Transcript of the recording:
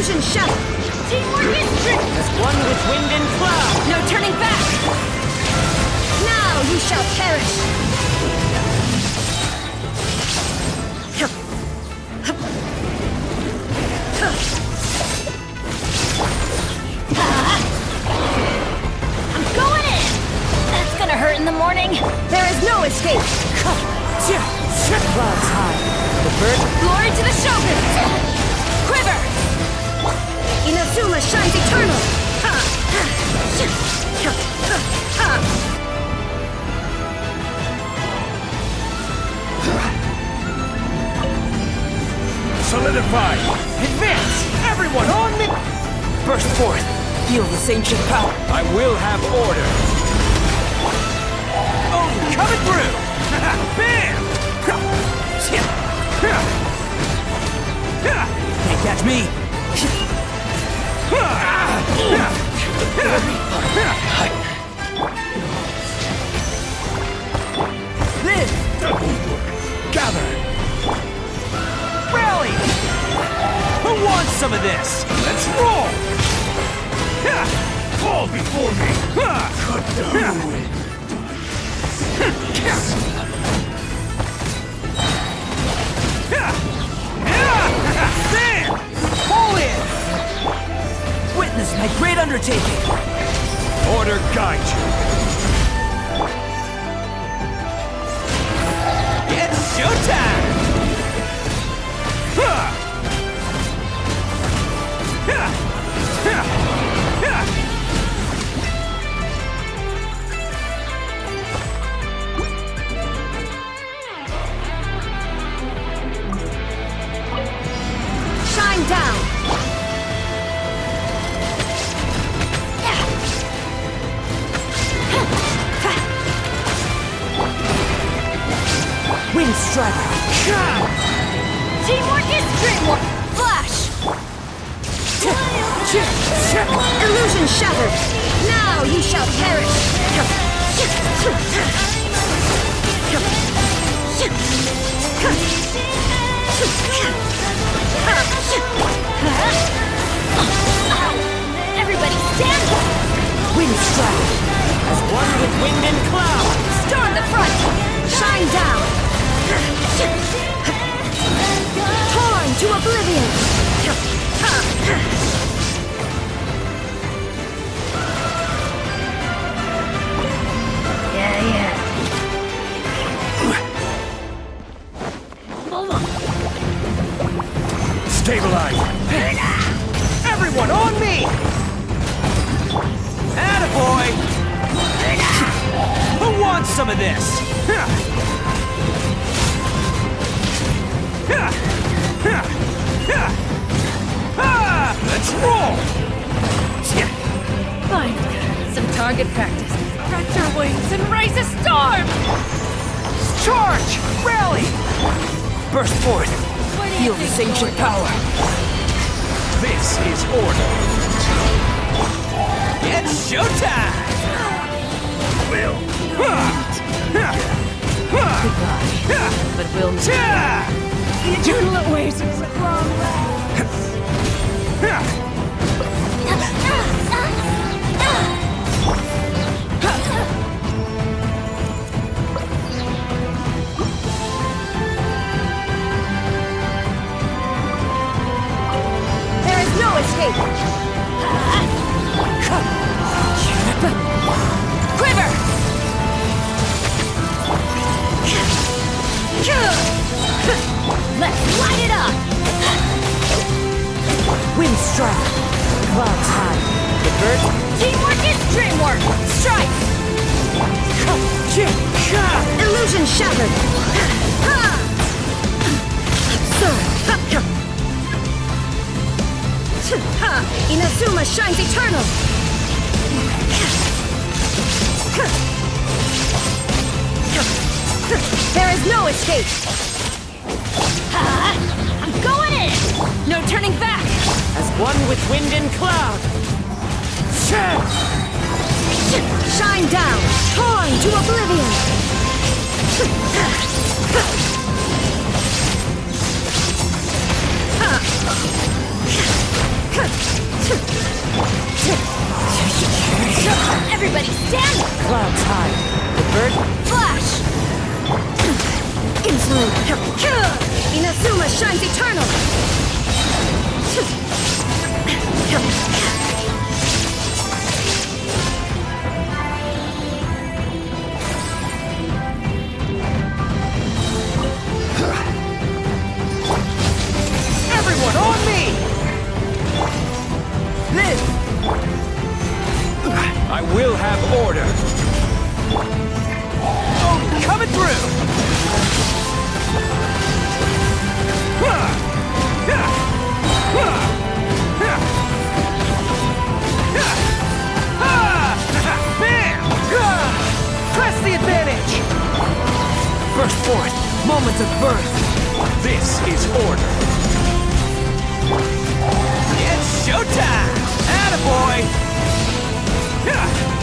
Teamwork is! As one with wind and cloud! No turning back! Now you shall perish! Everyone on me! burst forth. Feel this ancient power. I will have order. Oh, coming through! Bam! Can't catch me. This some of this? Let's roll! Fall before me! Stand! Fall in! witness my great undertaking. Order guide you. Wind strider. Teamwork is dreamwork! Flash! Illusion shattered! Now you shall perish! Stabilize! Everyone on me! Attaboy! Who wants some of this? Ha! Ha! Ha! Ha! Ha! Let's roll! Fine. Some target practice. Stretch your wings and raise a storm! Charge! Rally! Burst forth. Feel this ancient power. This is order. It's showtime! Will. Goodbye, But we'll meet. Ha! The eternal oasis at long last. The Teamwork is dreamwork! Strike! Illusion shattered! Inazuma shines eternal! There is no escape! I'm going in! No turning back! as one with wind and cloud. Shine down, torn to oblivion! Everybody stand! Clouds high. The bird... Flash! Insolent! Inazuma shines eternal! This is order. It's showtime! Attaboy! Yeah.